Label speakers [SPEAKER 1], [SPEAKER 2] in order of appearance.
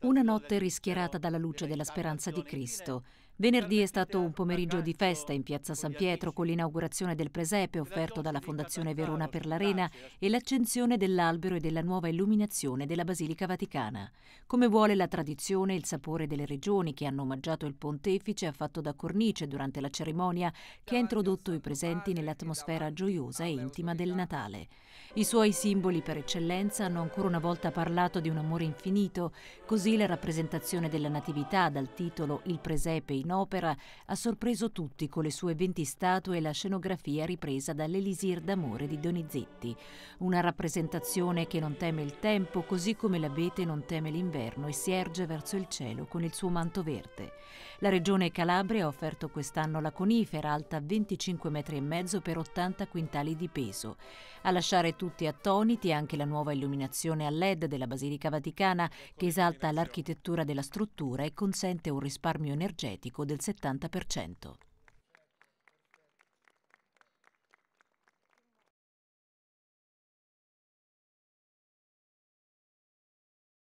[SPEAKER 1] Una notte rischiarata dalla luce della speranza di Cristo. Venerdì è stato un pomeriggio di festa in piazza San Pietro con l'inaugurazione del presepe offerto dalla Fondazione Verona per l'Arena e l'accensione dell'albero e della nuova illuminazione della Basilica Vaticana. Come vuole la tradizione, il sapore delle regioni che hanno omaggiato il pontefice ha fatto da cornice durante la cerimonia che ha introdotto i presenti nell'atmosfera gioiosa e intima del Natale. I suoi simboli per eccellenza hanno ancora una volta parlato di un amore infinito, così la rappresentazione della Natività dal titolo Il presepe in opera ha sorpreso tutti con le sue 20 statue e la scenografia ripresa dall'Elisir d'amore di Donizetti. Una rappresentazione che non teme il tempo, così come l'abete non teme l'inverno e si erge verso il cielo con il suo manto verde. La regione Calabria ha offerto quest'anno la conifera alta 25 metri e mezzo per 80 quintali di peso. A lasciare tutti attoniti anche la nuova illuminazione a LED della Basilica Vaticana che esalta l'architettura della struttura e consente un risparmio energetico del 70%.